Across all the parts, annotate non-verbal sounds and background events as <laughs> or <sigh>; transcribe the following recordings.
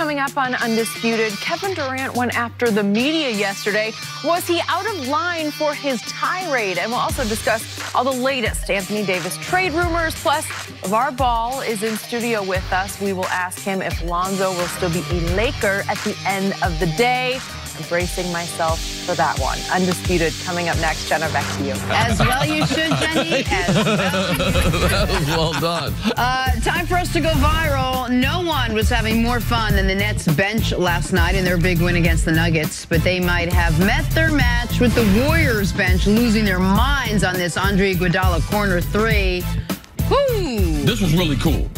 Coming up on Undisputed, Kevin Durant went after the media yesterday. Was he out of line for his tirade? And we'll also discuss all the latest Anthony Davis trade rumors. Plus, LeVar Ball is in studio with us. We will ask him if Lonzo will still be a Laker at the end of the day. I'm bracing myself for that one. Undisputed coming up next. Jenna, back to you. As well you should, Jenny. <laughs> As well that was well done. Uh, time for us to go viral. No one was having more fun than the Nets bench last night in their big win against the Nuggets, but they might have met their match with the Warriors bench, losing their minds on this Andre Iguodala corner three. Woo! This was really cool.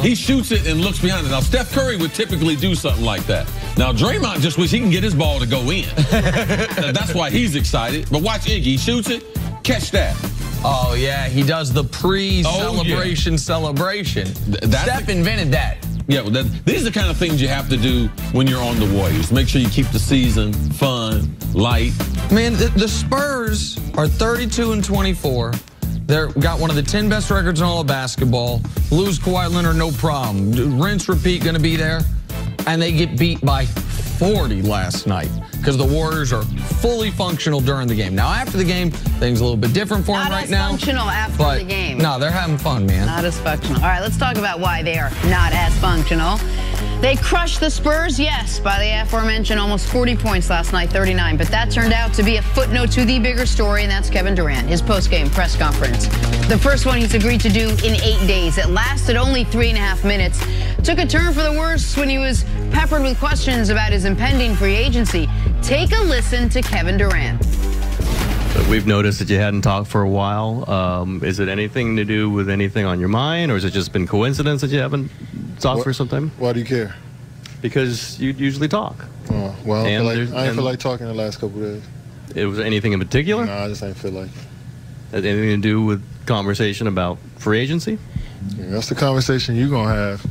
He shoots it and looks behind it. Now, Steph Curry would typically do something like that. Now, Draymond just wish he can get his ball to go in. <laughs> That's why he's excited. But watch Iggy. He shoots it. Catch that. Oh, yeah. He does the pre-celebration oh, yeah. celebration. That's Steph invented that. Yeah, well, that, these are the kind of things you have to do when you're on the Warriors. Make sure you keep the season fun, light. Man, the, the Spurs are 32 and 24. They're got one of the 10 best records in all of basketball. Lose Kawhi Leonard, no problem. Rinse, repeat, going to be there. And they get beat by 40 last night because the Warriors are fully functional during the game. Now, after the game, things a little bit different for Not them right now. Not as functional after the game. No, they're having fun, man. Not as functional. All right, let's talk about why they are not as functional. They crushed the Spurs, yes, by the aforementioned almost 40 points last night, 39. But that turned out to be a footnote to the bigger story, and that's Kevin Durant, his post-game press conference. The first one he's agreed to do in eight days. It lasted only three and a half minutes. Took a turn for the worse when he was peppered with questions about his impending free agency. Take a listen to Kevin Durant. We've noticed that you hadn't talked for a while. Um, is it anything to do with anything on your mind, or has it just been coincidence that you haven't talk what, for some time? Why do you care? Because you usually talk. Oh, well, I, feel like, I didn't feel like talking the last couple days. It was anything in particular? No, I just didn't feel like Had anything to do with conversation about free agency? Yeah, that's the conversation you're going to have.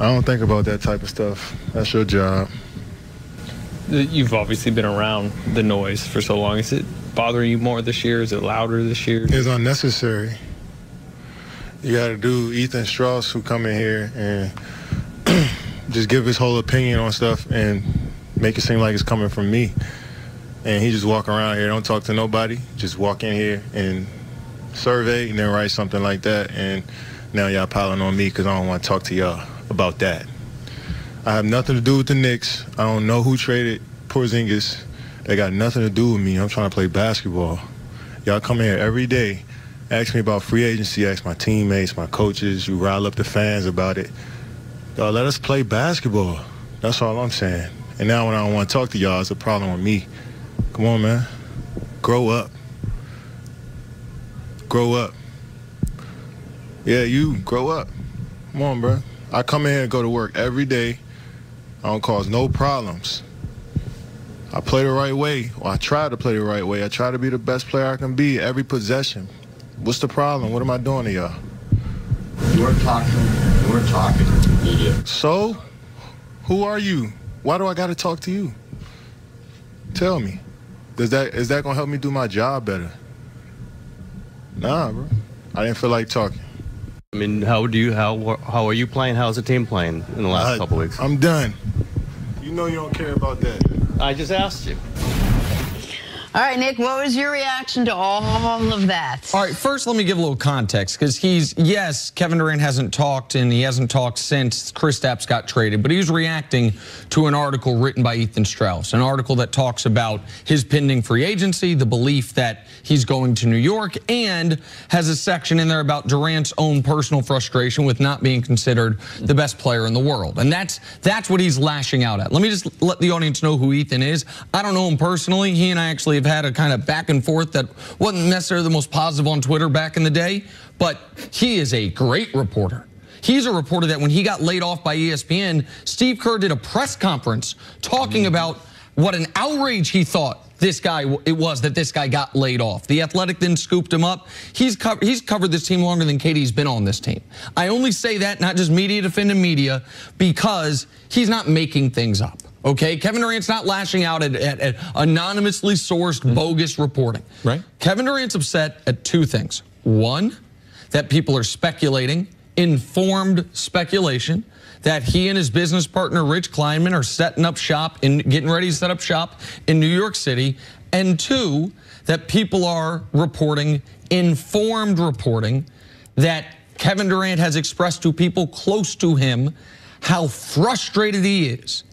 I don't think about that type of stuff. That's your job. You've obviously been around the noise for so long. Is it bothering you more this year? Is it louder this year? It's unnecessary you got to do Ethan Strauss, who come in here and <clears throat> just give his whole opinion on stuff and make it seem like it's coming from me. And he just walk around here, don't talk to nobody, just walk in here and survey and then write something like that. And now y'all piling on me because I don't want to talk to y'all about that. I have nothing to do with the Knicks. I don't know who traded Porzingis. They got nothing to do with me. I'm trying to play basketball. Y'all come here every day ask me about free agency, ask my teammates, my coaches, you rile up the fans about it. Y'all let us play basketball. That's all I'm saying. And now when I don't want to talk to y'all, it's a problem with me. Come on, man. Grow up. Grow up. Yeah, you grow up. Come on, bro. I come in and go to work every day. I don't cause no problems. I play the right way, I try to play the right way. I try to be the best player I can be every possession. What's the problem? What am I doing to y'all? You weren't talking. You weren't talking to media. So, who are you? Why do I got to talk to you? Tell me. Does that is that gonna help me do my job better? Nah, bro. I didn't feel like talking. I mean, how do you how how are you playing? How's the team playing in the last I, couple weeks? I'm done. You know you don't care about that. I just asked you. All right, Nick, what was your reaction to all of that? All right, first let me give a little context because he's, yes, Kevin Durant hasn't talked and he hasn't talked since Kristaps got traded, but he was reacting to an article written by Ethan Strauss, an article that talks about his pending free agency, the belief that he's going to New York, and has a section in there about Durant's own personal frustration with not being considered the best player in the world. And that's that's what he's lashing out at. Let me just let the audience know who Ethan is. I don't know him personally. He and I actually have had a kind of back and forth that wasn't necessarily the most positive on Twitter back in the day, but he is a great reporter. He's a reporter that when he got laid off by ESPN, Steve Kerr did a press conference talking mm. about what an outrage he thought this guy it was that this guy got laid off. The Athletic then scooped him up. He's co he's covered this team longer than KD's been on this team. I only say that not just media defending media because he's not making things up. Okay, Kevin Durant's not lashing out at, at, at anonymously sourced mm -hmm. bogus reporting. Right. Kevin Durant's upset at two things. One, that people are speculating, informed speculation, that he and his business partner Rich Kleiman are setting up shop and getting ready to set up shop in New York City, and two, that people are reporting, informed reporting, that Kevin Durant has expressed to people close to him how frustrated he is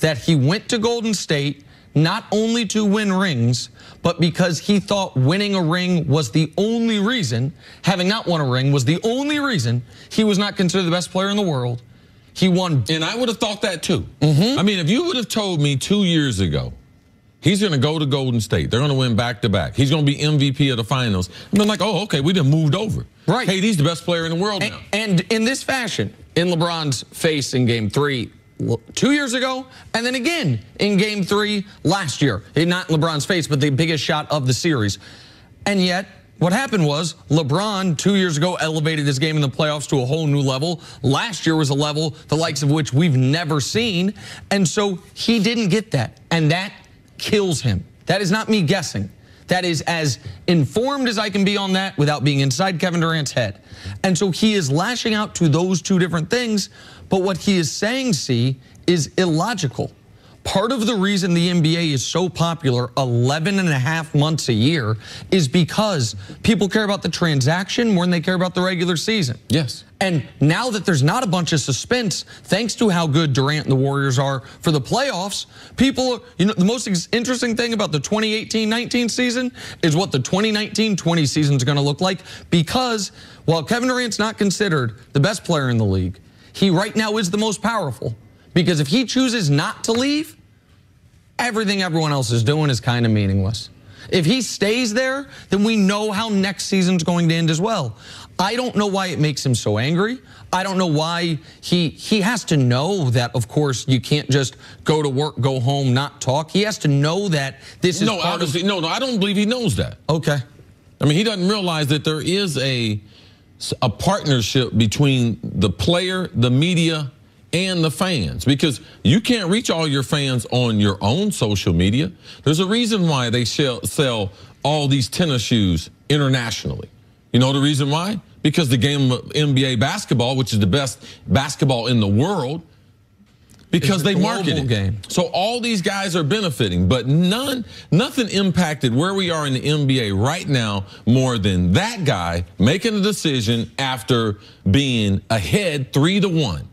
that he went to Golden State not only to win rings, but because he thought winning a ring was the only reason, having not won a ring was the only reason he was not considered the best player in the world. He won. And I would have thought that too. Mm-hmm. I mean, if you would have told me two years ago, he's going to go to Golden State, they're going to win back to back, he's going to be MVP of the finals, I've been like, oh, okay, we done moved over. Right. Hey, he's the best player in the world And, now. and in this fashion, in LeBron's face in game three, two years ago, and then again in game three last year. Eh, Not LeBron's face, but the biggest shot of the series. And yet, what happened was LeBron two years ago elevated his game in the playoffs to a whole new level. Last year was a level the likes of which we've never seen. And so he didn't get that. And that kills him. That is not me guessing. That is as informed as I can be on that without being inside Kevin Durant's head. And so he is lashing out to those two different things. But what he is saying, see, is illogical. Part of the reason the NBA is so popular 11 and a half months a year is because people care about the transaction more than they care about the regular season. Yes. And now that there's not a bunch of suspense, thanks to how good Durant and the Warriors are for the playoffs, people, you know, the most interesting thing about the 2018 19 season is what the 2019 20 season is going to look like because while Kevin Durant's not considered the best player in the league, he right now is the most powerful. Because if he chooses not to leave, everything everyone else is doing is kind of meaningless. If he stays there, then we know how next season's going to end as well. I don't know why it makes him so angry. I don't know why he he has to know that of course you can't just go to work, go home, not talk. He has to know that this is No, obviously, no, no, I don't believe he knows that. Okay. I mean, he doesn't realize that there is a a partnership between the player, the media, and the fans because you can't reach all your fans on your own social media. There's a reason why they sell, all these tennis shoes internationally. You know the reason why? Because the game of NBA basketball, which is the best basketball in the world, because they global market it. game. So all these guys are benefiting, but none, nothing impacted where we are in the NBA right now more than that guy making a decision after being ahead three to one,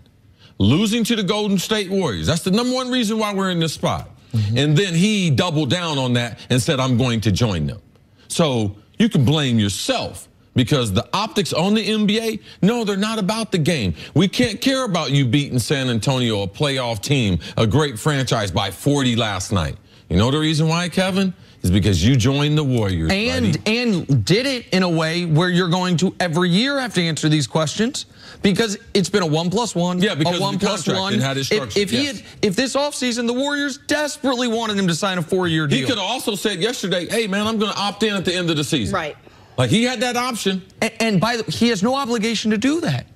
losing to the Golden State Warriors. That's the number one reason why we're in this spot. Mm-hmm. And then he doubled down on that and said, "I'm going to join them." So you can blame yourself because the optics on the NBA, no, they're not about the game. We can't care about you beating San Antonio, a playoff team, a great franchise by 40 last night. You know the reason why, Kevin? Is because you joined the Warriors. and buddy. and did it in a way where you're going to every year have to answer these questions because it's been a one plus one. Yeah, because a of one the one. and how it's if, structured, if he yes. had, if this offseason the Warriors desperately wanted him to sign a four year deal. he deal. could have also said yesterday, "Hey, man, I'm going to opt in at the end of the season." Right. Like he had that option. And, and by the way, he has no obligation to do that.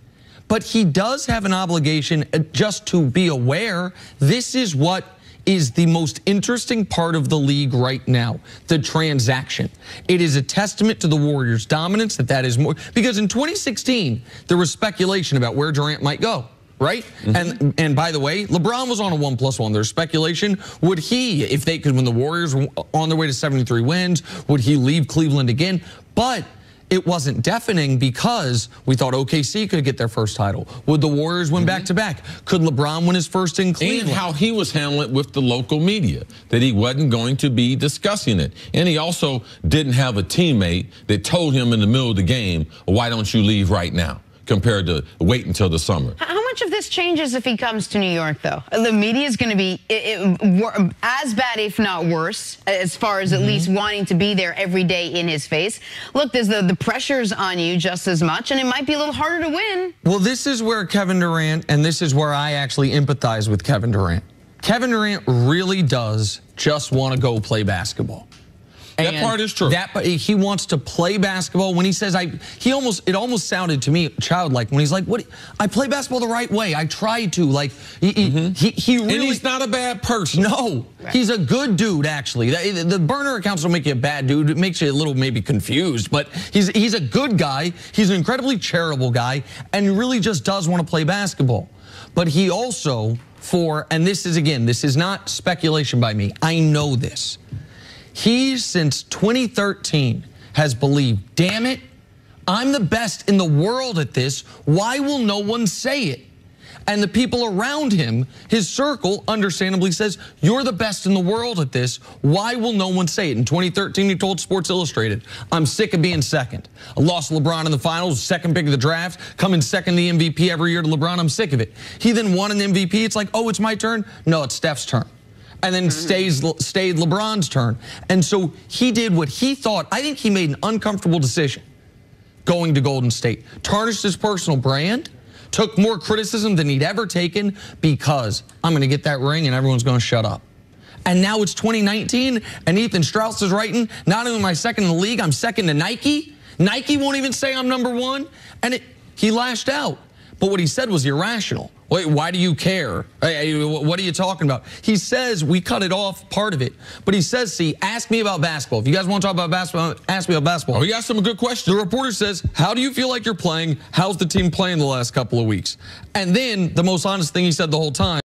But he does have an obligation uh, just to be aware this is what is the most interesting part of the league right now the transaction. It is a testament to the Warriors' dominance that that is more because in 2016 there was speculation about where Durant might go. Right? Mm-hmm. And and by the way, LeBron was on a one plus one. There's speculation. Would he, if they could, when the Warriors were on their way to 73 wins, would he leave Cleveland again? But it wasn't deafening because we thought OKC could get their first title. Would the Warriors win mm-hmm. back to back? Could LeBron win his first in Cleveland? and how he was handling it with the local media, that he wasn't going to be discussing it. And he also didn't have a teammate that told him in the middle of the game, why don't you leave right now, compared to wait until the summer. Much of this changes if he comes to New York, though? The media is going to be it, it, as bad, if not worse, as far as at mm-hmm. least wanting to be there every day in his face. Look, there's the, the pressures on you just as much, and it might be a little harder to win. Well, this is where Kevin Durant, and this is where I actually empathize with Kevin Durant. Kevin Durant really does just want to go play basketball. That part is true. That he wants to play basketball. When he says I, he almost it almost sounded to me childlike when he's like, "What? I play basketball the right way. I try to." Like he he, mm-hmm. he, he really. And he's not a bad person. No, he's a good dude. Actually, the, the burner accounts don't make you a bad dude. It makes you a little maybe confused, but he's he's a good guy. He's an incredibly charitable guy, and really just does want to play basketball. But he also, for, and this is again, this is not speculation by me, I know this. He, since 2013, has believed, damn it, I'm the best in the world at this. Why will no one say it? And the people around him, his circle, understandably says, You're the best in the world at this. Why will no one say it? In 2013, he told Sports Illustrated, I'm sick of being second. I lost LeBron in the finals, second pick of the draft, coming second the MVP every year to LeBron. I'm sick of it. He then won an MVP. It's like, Oh, it's my turn. No, it's Steph's turn and then stays stayed LeBron's turn. And so he did what he thought. I think he made an uncomfortable decision going to Golden State. Tarnished his personal brand, took more criticism than he'd ever taken because I'm going to get that ring and everyone's going to shut up. And now it's 2019 and Ethan Strauss is writing, not only am I second in the league, I'm second to Nike. Nike won't even say I'm number one. And it, he lashed out. But what he said was irrational. Wait, why do you care? What are you talking about? He says we cut it off part of it, but he says, "See, ask me about basketball. If you guys want to talk about basketball, ask me about basketball." Oh, he asked him a good question. The reporter says, "How do you feel like you're playing? How's the team playing the last couple of weeks?" And then the most honest thing he said the whole time.